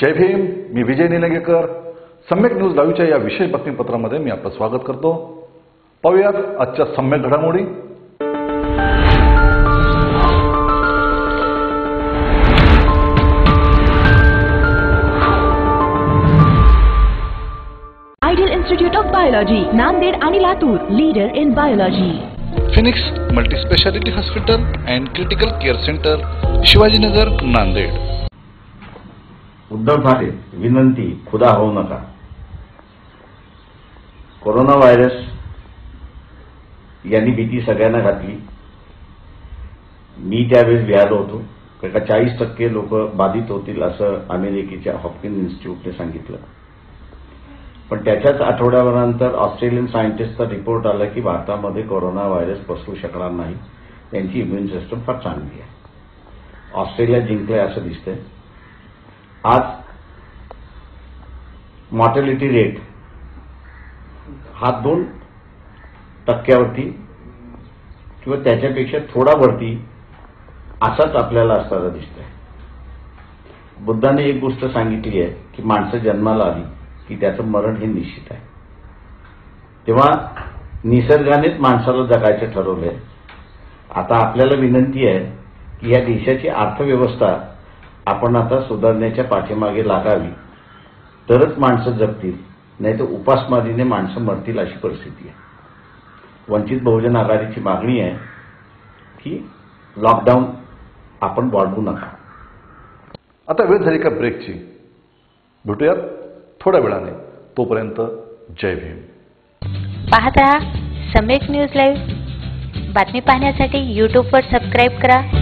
जय भीम मी विजय निलंगेकर. सम्यक न्यूज लाईव्हच्या या विशेष बातमीपत्रामध्ये मी आपलं स्वागत करतो. पाहूयात आजच्या सम्यक घडामोडी. Ideal institute of biology Nanded आणि Latur leader in biology Phoenix multispeciality hospital and critical care centre Shivajinagar Nanded. Uddhav Thackeray विनंती खुदा होऊ नका. कोरोना व्हायरस यांनी भीती सगळ्यांना घातली. मी त्यावेळेस लिहालो होतो. कारण का चाळीस टक्के लोक बाधित होतील असं अमेरिकेच्या हॉपकिन इन्स्टिट्यूटने सांगितलं. पण त्याच्याच आठवड्याभरानंतर ऑस्ट्रेलियन सायंटिस्टचा रिपोर्ट आला की भारतामध्ये कोरोना व्हायरस पसरू शकणार नाही. त्यांची इम्युन सिस्टम फार चांगली आहे. ऑस्ट्रेलिया जिंकलंय असं दिसतंय. आज मॉर्टॅलिटी रेट हा दोन टक्क्यावरती किंवा त्याच्यापेक्षा थोडा वरती असाच आपल्याला असताना दिसत आहे बुद्धाने एक गोष्ट सांगितली आहे की माणसं जन्माला आली की त्याचं मरण हे निश्चित आहे. तेव्हा निसर्गानेच माणसाला जगायचं ठरवलंय. आता आपल्याला विनंती आहे की या देशाची अर्थव्यवस्था आपण आता सुधारण्याच्या पाठीमागे लागावी. तरच माणसं जगतील नाही तर उपासमारीने माणसं मरतील अशी परिस्थिती आहे. वंचित बहुजन आघाडीची मागणी आहे की लॉकडाऊन आपण वाढवू नका. आता वेळ झाली का ब्रेकची भेटूयात थोड्या वेळाने. तोपर्यंत जय भीम. पाहत रहा सम्यक न्यूज लाईव्ह. बातमी पाहण्यासाठी यूट्यूबवर सबस्क्राईब करा.